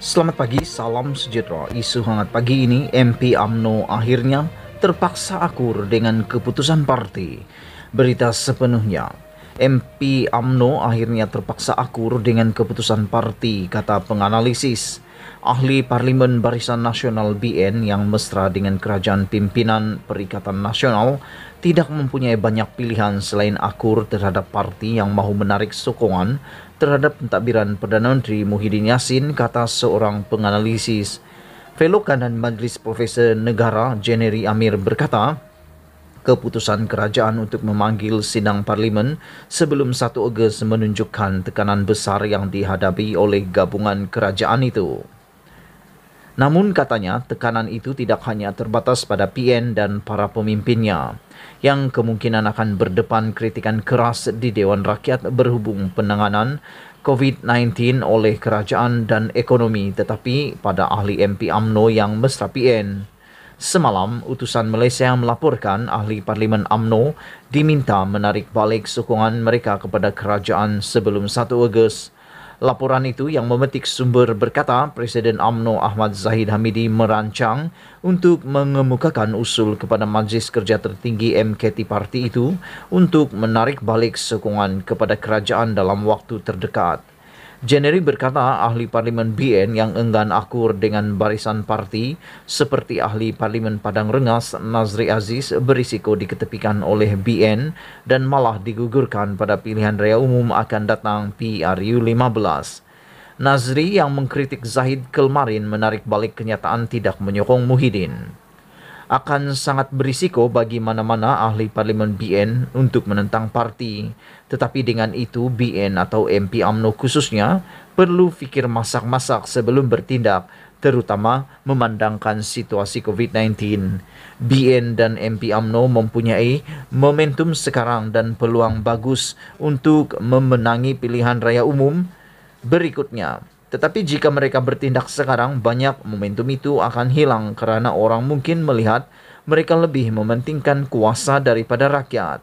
Selamat pagi, salam sejahtera. Isu hangat pagi ini, MP AMNO akhirnya terpaksa akur dengan keputusan parti. Berita sepenuhnya, MP AMNO akhirnya terpaksa akur dengan keputusan parti, kata penganalisis. Ahli Parlimen Barisan Nasional BN yang mesra dengan kerajaan pimpinan Perikatan Nasional tidak mempunyai banyak pilihan selain akur terhadap parti yang mahu menarik sokongan terhadap pentadbiran Perdana Menteri Muhyiddin Yassin kata seorang penganalisis. Fellow Kanan Majlis Profesor Negara Jeneri Amir berkata, keputusan kerajaan untuk memanggil sidang parlimen sebelum 1 Ogos menunjukkan tekanan besar yang dihadapi oleh gabungan kerajaan itu. Namun katanya tekanan itu tidak hanya terbatas pada PN dan para pemimpinnya yang kemungkinan akan berdepan kritikan keras di Dewan Rakyat berhubung penanganan COVID-19 oleh kerajaan dan ekonomi tetapi pada ahli MP AMNO yang mesra PN. Semalam, utusan Malaysia melaporkan ahli Parlimen AMNO diminta menarik balik sokongan mereka kepada kerajaan sebelum 1 Ogos. Laporan itu yang memetik sumber berkata Presiden AMNO Ahmad Zahid Hamidi merancang untuk mengemukakan usul kepada Majlis Kerja Tertinggi MKT Parti itu untuk menarik balik sokongan kepada kerajaan dalam waktu terdekat. Jeneri berkata ahli parlimen BN yang enggan akur dengan barisan parti seperti ahli parlimen Padang Rengas Nazri Aziz berisiko diketepikan oleh BN dan malah digugurkan pada pilihan raya umum akan datang PRU 15. Nazri yang mengkritik Zahid Kelmarin menarik balik kenyataan tidak menyokong Muhyiddin akan sangat berisiko bagi mana-mana ahli parlimen BN untuk menentang parti. Tetapi dengan itu, BN atau MP AMNO khususnya perlu fikir masak-masak sebelum bertindak terutama memandangkan situasi COVID-19. BN dan MP AMNO mempunyai momentum sekarang dan peluang bagus untuk memenangi pilihan raya umum berikutnya. Tetapi jika mereka bertindak sekarang, banyak momentum itu akan hilang kerana orang mungkin melihat mereka lebih mementingkan kuasa daripada rakyat.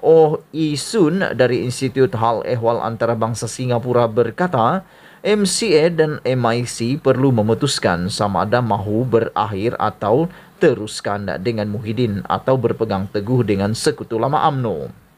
Oh Isun dari Institut Hal Ehwal Antarabangsa Singapura berkata, MCA dan MIC perlu memutuskan sama ada mahu berakhir atau teruskan dengan Muhyiddin atau berpegang teguh dengan sekutu lama AMNO.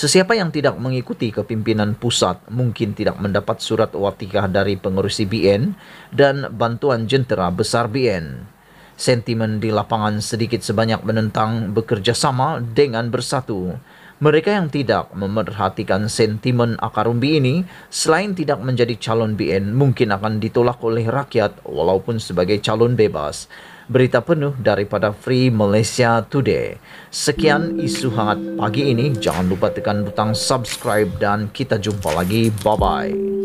Sesiapa yang tidak mengikuti kepimpinan pusat mungkin tidak mendapat surat watikah dari pengurusi BN dan bantuan jentera besar BN. Sentimen di lapangan sedikit sebanyak menentang bekerjasama dengan bersatu. Mereka yang tidak memerhatikan sentimen akar umbi ini selain tidak menjadi calon BN mungkin akan ditolak oleh rakyat walaupun sebagai calon bebas berita penuh daripada Free Malaysia Today. Sekian isu hangat pagi ini. Jangan lupa tekan butang subscribe dan kita jumpa lagi. Bye-bye.